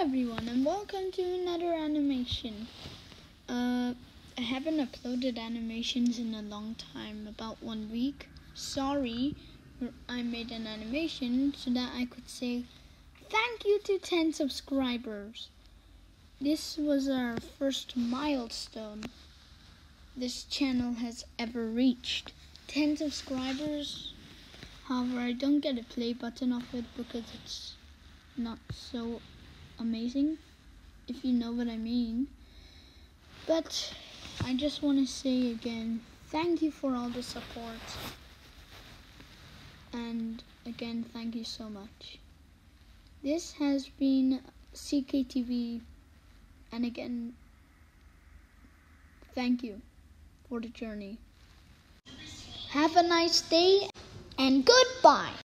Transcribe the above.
everyone and welcome to another animation. Uh, I haven't uploaded animations in a long time, about one week. Sorry, I made an animation so that I could say thank you to 10 subscribers. This was our first milestone this channel has ever reached. 10 subscribers. However, I don't get a play button off it because it's not so amazing, if you know what I mean. But I just want to say again, thank you for all the support. And again, thank you so much. This has been CKTV, and again, thank you for the journey. Have a nice day and goodbye.